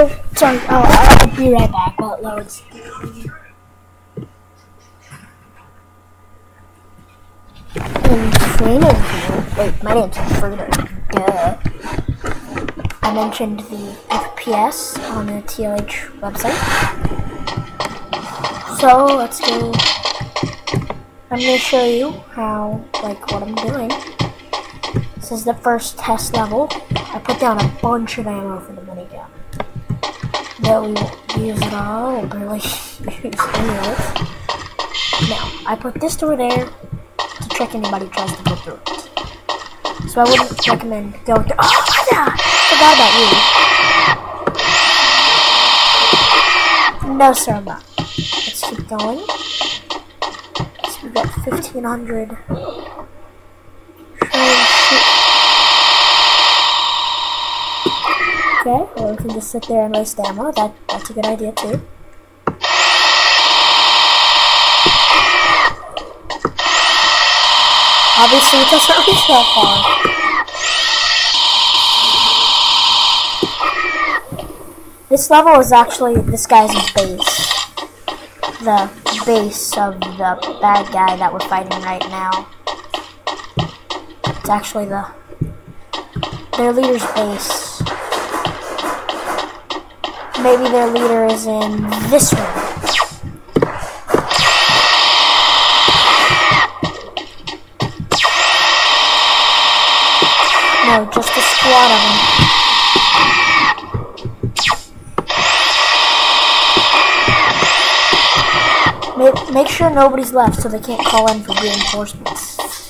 Oh, sorry. I'll be right back while it loads. Here. Wait, my name's Fruiter. Duh. I mentioned the FPS on the TLH website. So let's go. I'm gonna show you how, like, what I'm doing. This is the first test level. I put down a bunch of ammo for the minigun. But we use it all. Barely use any. Now, I put this door there to trick anybody tries to go through it. So I wouldn't recommend going through. Oh, yeah! Forgot about you. No, sir, I'm not. Let's keep going. So we got 1500. Okay, or we can just sit there and waste ammo. Oh, that that's a good idea too. Obviously, it doesn't reach that far. This level is actually this guy's base. The base of the bad guy that we're fighting right now. It's actually the their leader's base. Maybe their leader is in this room. No, just a squad of them. Make, sure nobody's left so they can't call in for reinforcements.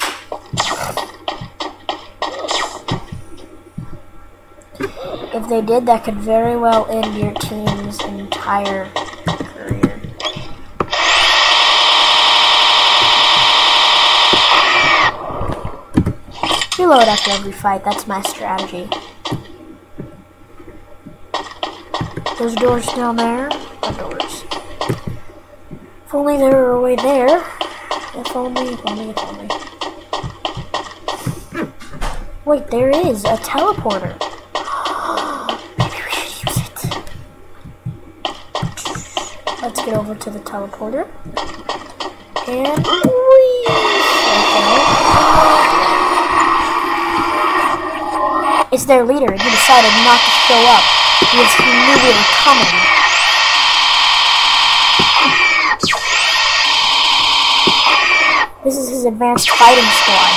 If they did, that could very well end your team's entire career. Reload after every fight, that's my strategy. Those doors down there are doors. If only there were a way there. If only, if only, if only. Hmm. Wait, there is a teleporter. Let's get over to the teleporter. And! Okay. It's their leader, he decided not to show up because he knew we were coming. This is his advanced fighting squad.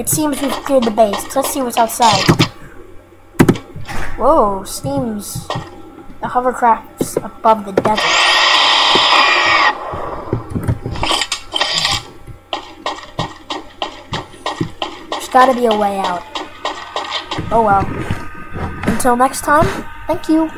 It seems we've cleared the base. Let's see what's outside. Whoa, steams the hovercraft's above the desert. There's gotta be a way out. Oh well. Until next time, thank you.